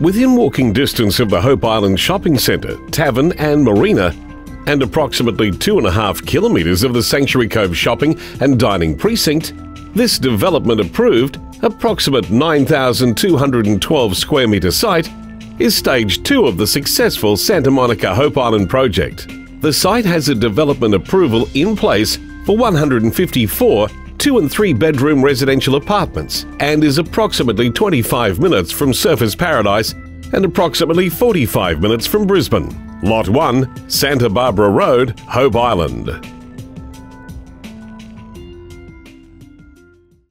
Within walking distance of the Hope Island Shopping Centre, Tavern and Marina, and approximately two and a half kilometres of the Sanctuary Cove shopping and dining precinct, this development approved, approximate 9,212 square metre site is stage two of the successful Santa Monica Hope Island project. The site has a development approval in place for 154 two and three bedroom residential apartments and is approximately 25 minutes from Surfers Paradise and approximately 45 minutes from Brisbane. Lot 1, Santa Barbara Road, Hope Island.